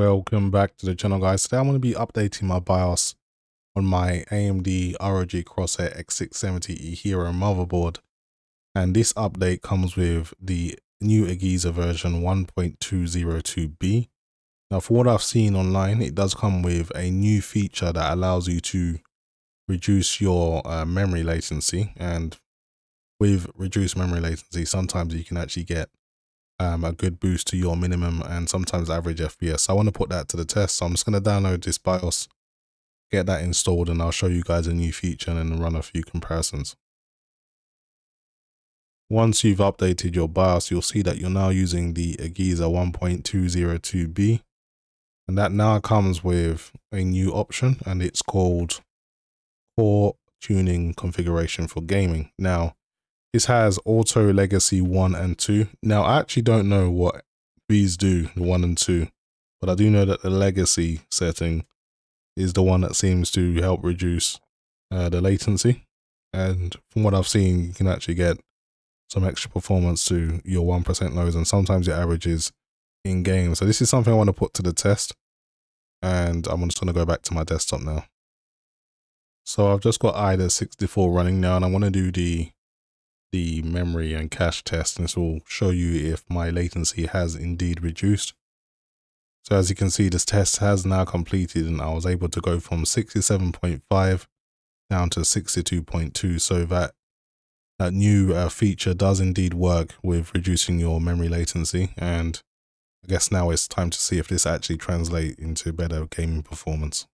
welcome back to the channel guys. Today I'm going to be updating my BIOS on my AMD ROG Crosshair X670E Hero motherboard. And this update comes with the new AGESA version 1.202B. Now for what I've seen online, it does come with a new feature that allows you to reduce your uh, memory latency. And with reduced memory latency, sometimes you can actually get um, a good boost to your minimum and sometimes average FPS. I want to put that to the test. So I'm just going to download this BIOS, get that installed, and I'll show you guys a new feature and then run a few comparisons. Once you've updated your BIOS, you'll see that you're now using the AGESA 1.202B. And that now comes with a new option and it's called Core Tuning Configuration for Gaming. Now, this has auto legacy one and two. Now I actually don't know what these do, the one and two, but I do know that the legacy setting is the one that seems to help reduce uh, the latency. And from what I've seen, you can actually get some extra performance to your 1% lows and sometimes your averages in game. So this is something I want to put to the test. And I'm just going to go back to my desktop now. So I've just got AIDA64 running now and I want to do the the memory and cache test and this will show you if my latency has indeed reduced. So as you can see, this test has now completed and I was able to go from 67.5 down to 62.2. So that, that new uh, feature does indeed work with reducing your memory latency. And I guess now it's time to see if this actually translates into better gaming performance.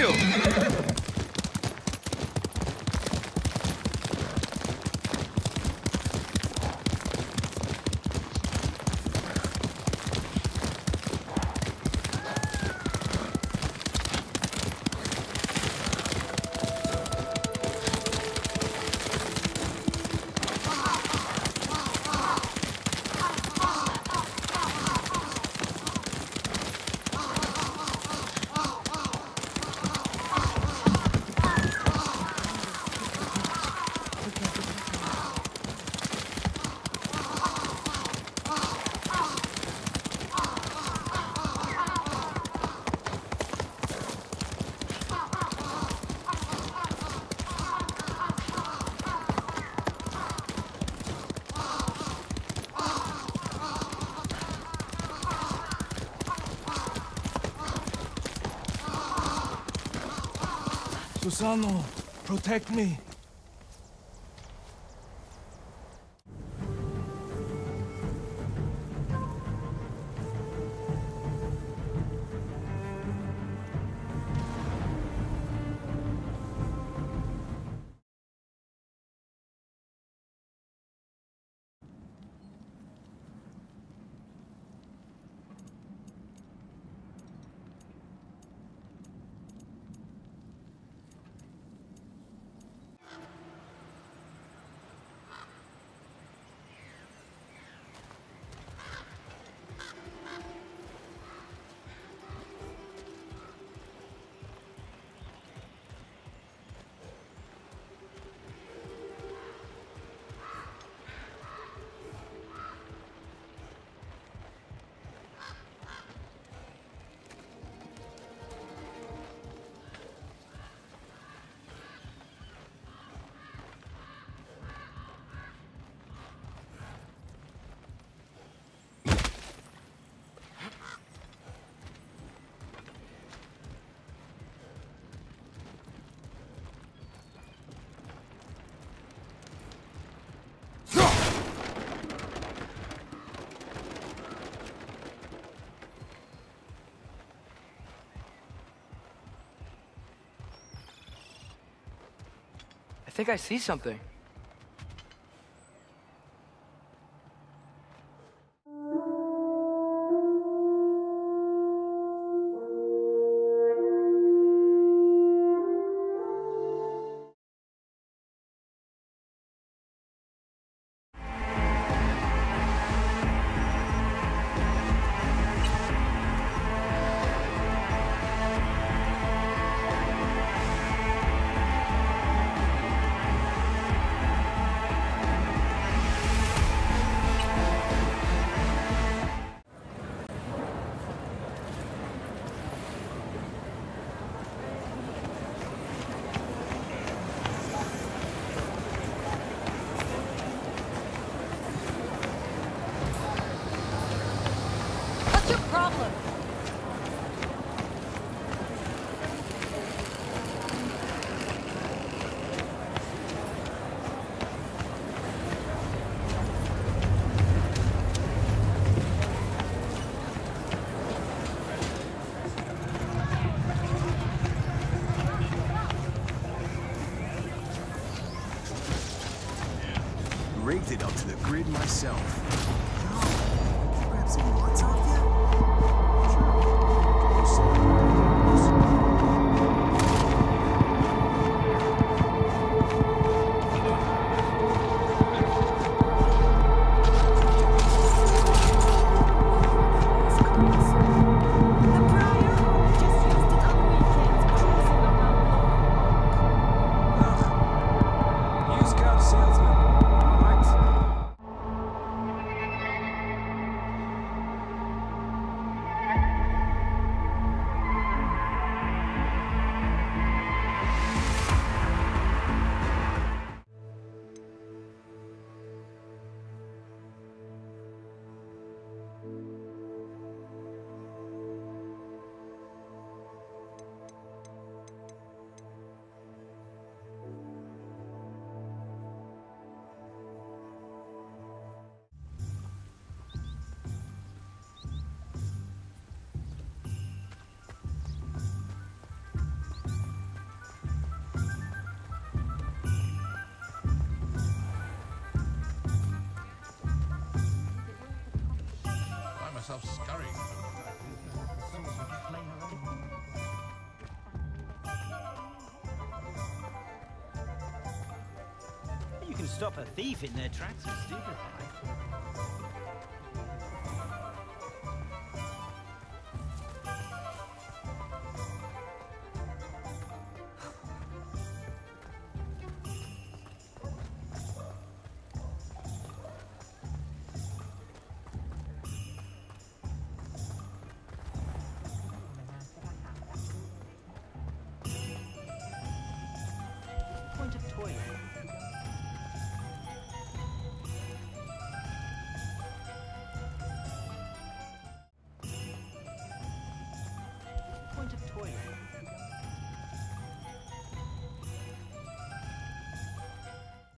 よ。Susano, protect me. Think I see something. rigged it up to the grid myself. Yo, grab some nuts off you? myself scurrying. You can stop a thief in their tracks stupefy.